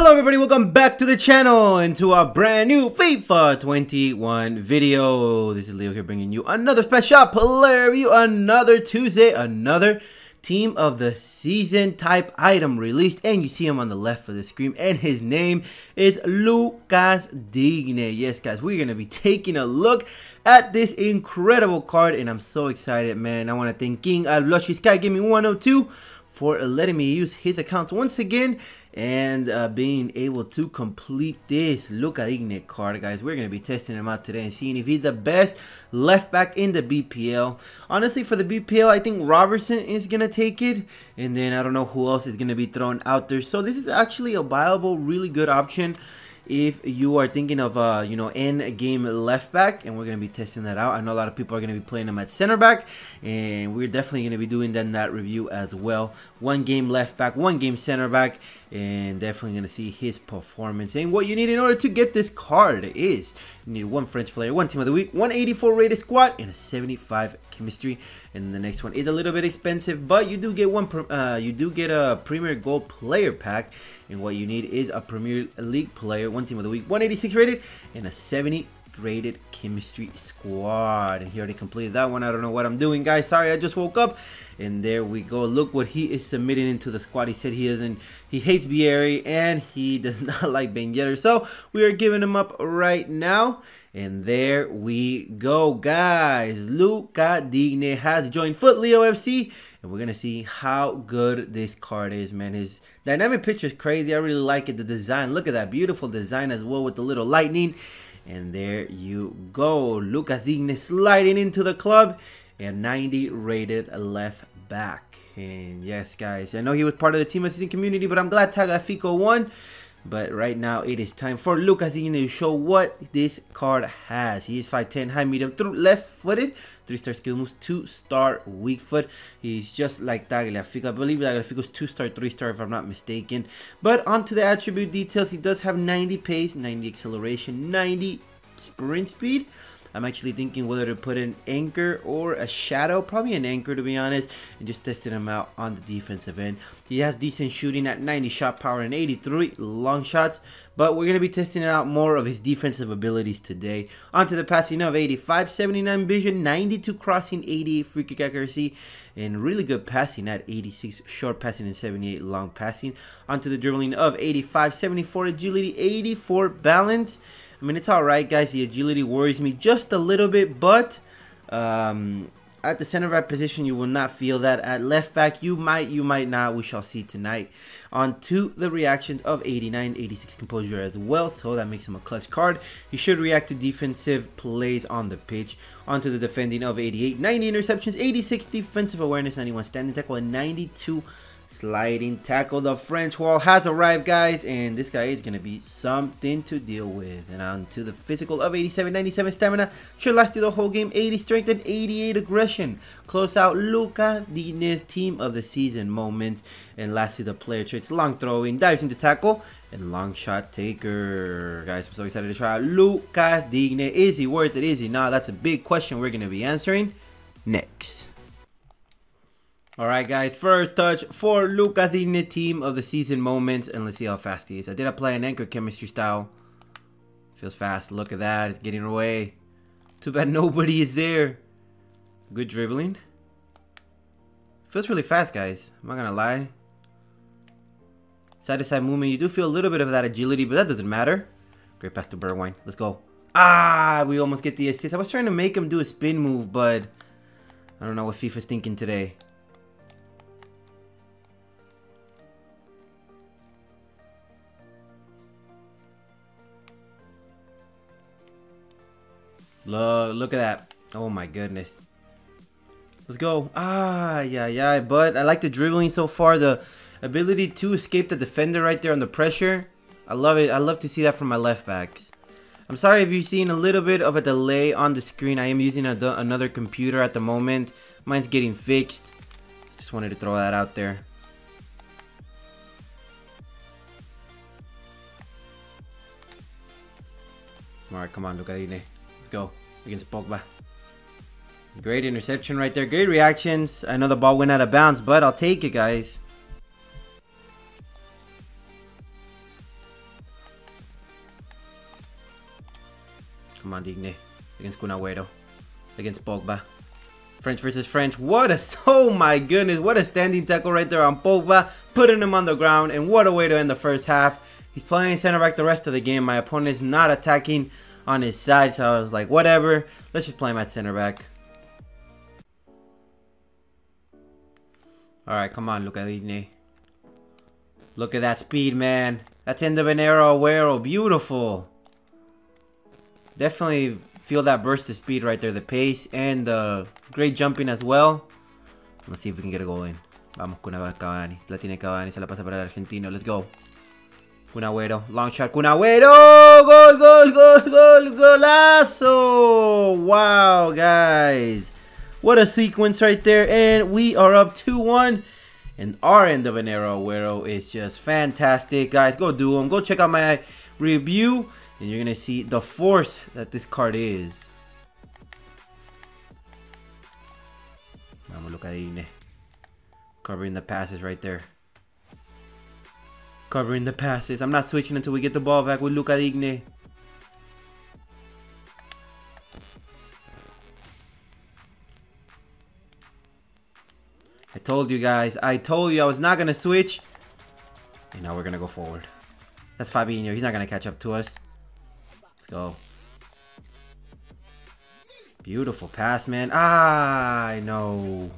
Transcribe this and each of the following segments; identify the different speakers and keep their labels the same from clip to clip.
Speaker 1: Hello everybody, welcome back to the channel and to our brand new FIFA 21 video. This is Leo here bringing you another special player review, another Tuesday, another team of the season type item released and you see him on the left of the screen and his name is Lucas Digne. Yes guys, we're going to be taking a look at this incredible card and I'm so excited man. I want to thank King Lucky Sky Gaming 102 for letting me use his account once again and uh, being able to complete this Luca Digne card, guys. We're going to be testing him out today and seeing if he's the best left back in the BPL. Honestly, for the BPL, I think Robertson is going to take it, and then I don't know who else is going to be thrown out there. So this is actually a viable, really good option if you are thinking of uh, you know end game left back and we're to be testing that out. I know a lot of people are to be playing him at center back and we're definitely to be doing that, that review as well. One game left back one game center back and definitely to see his performance and what you need in order to get this card is you need one french player one team of the week 184 rated squad and a 75 chemistry. And the next one is a little bit expensive but you do get one uh, you do get a premier gold player pack. And what you need is a premier league player one team of the week 186 rated and a 70 rated chemistry squad. And he already completed that one. I don't know what i'm doing guys. Sorry i just woke up and there we go look what he is submitting into the squad he said he isn't he hates Vieri and he does not like Ben Yedder so we are giving him up right now and there we go, guys. Luca Digne has joined FUT Leo FC. And we're going to see how good this card is, man. His dynamic picture is crazy. I really like it. The design, look at that beautiful design as well with the little lightning. And there you go. Luca Digne sliding into the club. And 90 rated left back. And yes, guys, I know he was part of the Team Assistant community, but I'm glad Tagliafico won. But right now, it is time for Lucas to show what this card has. He is 5'10", high medium, through left-footed, 3-star skill moves, 2-star weak foot. He's just like Tagliafico. I believe Tagliafico is 2-star, 3-star if I'm not mistaken. But onto the attribute details, he does have 90 pace, 90 acceleration, 90 sprint speed. I'm actually thinking whether to put an anchor or a shadow. Probably an anchor to be honest. And just testing him out on the defensive end. He has decent shooting at 90 shot power and 83 long shots. But we're going to be testing out more of his defensive abilities today. Onto the passing of 85, 79 vision, 92 crossing, 88 free kick accuracy. And really good passing at 86 short passing and 78 long passing. Onto the dribbling of 85, 74 agility, 84 balance. I mean, it's alright, guys. The agility worries me just a little bit, but um, at the center back position, you will not feel that. At left back, you might, you might not. We shall see tonight. On to the reactions of 89, 86 composure as well, so that makes him a clutch card. He should react to defensive plays on the pitch. Onto the defending of 88, 90 interceptions, 86 defensive awareness, 91 standing tackle, and 92 Sliding tackle. The French wall has arrived, guys. And this guy is going to be something to deal with. And on to the physical of 87, 97 stamina. Should last you the whole game. 80 strength and 88 aggression. Close out Luca Digne's team of the season moments. And lastly, the player traits. Long throwing, dives into tackle, and long shot taker. Guys, I'm so excited to try out Luca Digne. Is he worth it? Is he not? That's a big question we're going to be answering next. Alright guys, first touch for Lucas Digne team of the season moments. And let's see how fast he is. I did apply an anchor chemistry style. Feels fast. Look at that. It's getting away. Too bad nobody is there. Good dribbling. Feels really fast, guys. I'm not gonna lie. Side to side movement. You do feel a little bit of that agility, but that doesn't matter. Great pass to Bergwijn. Let's go. Ah, we almost get the assist. I was trying to make him do a spin move, but I don't know what FIFA's thinking today. Look, look at that. Oh my goodness. Let's go. Ah, yeah, yeah. But I like the dribbling so far. The ability to escape the defender right there on the pressure. I love it. I love to see that from my left backs. I'm sorry if you've seen a little bit of a delay on the screen. I am using another computer at the moment. Mine's getting fixed. Just wanted to throw that out there. Alright, come on, Luca Digne go against Pogba. Great interception right there. Great reactions. I know the ball went out of bounds, but I'll take it, guys. Come on, Digne. Against Kun Agüero. Against Pogba. French versus French. What a... Oh, my goodness. What a standing tackle right there on Pogba. Putting him on the ground. And what a way to end the first half. He's playing center back the rest of the game. My opponent is not attacking on his side, so I was like, whatever. Let's just play him at center back. Alright, come on, Luca Digne. Look at that speed, man. That's end of an era, Agüero. Beautiful. Definitely feel that burst of speed right there. The pace and the great jumping as well. Let's see if we can get a goal in. Vamos con Cavani. La tiene Cavani. Se la pasa para el argentino. Let's go. Kun Agüero. Long shot. Kun Agüero. Gol, gol, gol, gol, golazo. Wow, guys. What a sequence right there. And we are up 2-1. And our end of an era, Agüero, is just fantastic. Guys, go do them. Go check out my review. And you're to see the force that this card is. Vamos, look at. Covering the passes right there. Covering the passes. I'm not switching until we get the ball back with Luca Digne. I told you guys. I told you I was not going to switch. And now we're going to go forward. That's Fabinho. He's not going to catch up to us. Let's go. Beautiful pass, man. Ah, I know.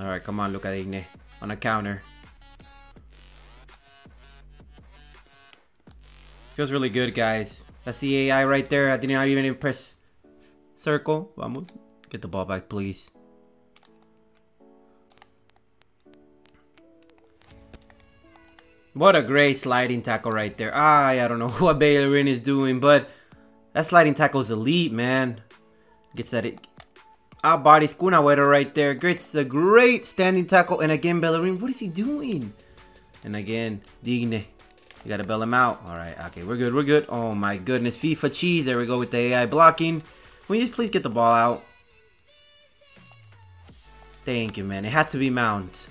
Speaker 1: Alright, come on, Luca Digne. On a counter. Feels really good, guys. That's the AI right there. I didn't even press circle. Vamos. Get the ball back, please. What a great sliding tackle right there. Ah, I don't know what Bellerin is doing, but that sliding tackle is elite, man. Gets that. Out bodies Kun Agüero right there. Gets a great standing tackle. And again, Bellerin, what is he doing? And again, Digne. You gotta bail him out. Alright, okay, we're good, we're good. Oh my goodness, FIFA cheese. There we go with the AI blocking. Will you just please get the ball out? Thank you, man. It had to be Mount.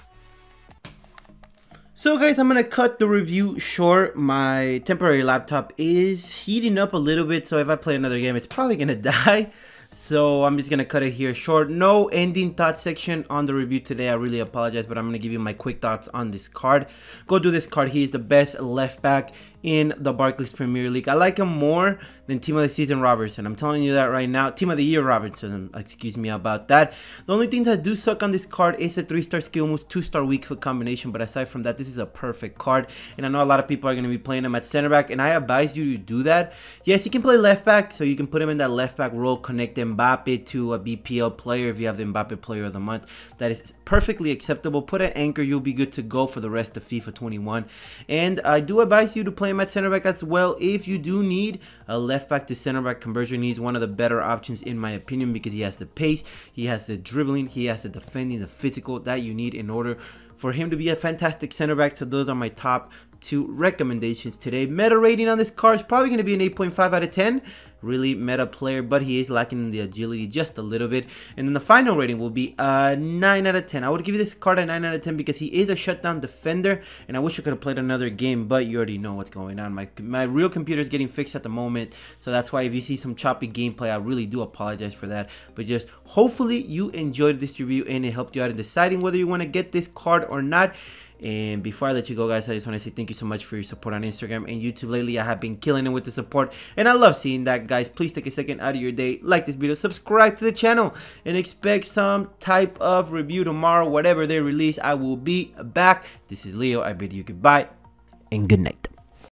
Speaker 1: So guys, I'm to cut the review short. My temporary laptop is heating up a little bit, so if I play another game, it's probably to die. So I'm just to cut it here short. No ending thought section on the review today. I really apologize, but I'm to give you my quick thoughts on this card. Go do this card. He is the best left back in the Barclays Premier League. I like him more than Team of the Season Robertson. I'm telling you that right now. Team of the Year Robertson. Excuse me about that. The only things that do suck on this card is a 3-star skill moves, 2-star weak foot combination. But aside from that, this is a perfect card. And I know a lot of people are going to be playing him at center back. And I advise you to do that. Yes, you can play left back. So you can put him in that left back role. Connect Mbappe to a BPL player if you have the Mbappe player of the month. That is perfectly acceptable. Put an anchor. You'll be good to go for the rest of FIFA 21. And I do advise you to play him at center back as well. If you do need a left back to center back conversion, he's one of the better options in my opinion because he has the pace, he has the dribbling, he has the defending, the physical that you need in order for him to be a fantastic center back. So those are my top two recommendations today. Meta rating on this card is probably going to be an 8.5 out of 10. Really meta player, but he is lacking in the agility just a little bit. And then the final rating will be a 9 out of 10. I would give this card a 9 out of 10 because he is a shutdown defender. And I wish I could have played another game, but you already know what's going on. My, my real computer is getting fixed at the moment. So that's why if you see some choppy gameplay, I really do apologize for that. But just hopefully you enjoyed this review and it helped you out in deciding whether you want to get this card or not. And before I let you go, guys, I just want to say thank you so much for your support on Instagram and YouTube lately. I have been killing it with the support, and I love seeing that, guys. Please take a second out of your day, like this video, subscribe to the channel, and expect some type of review tomorrow. Whatever they release, I will be back. This is Leo. I bid you goodbye and good night.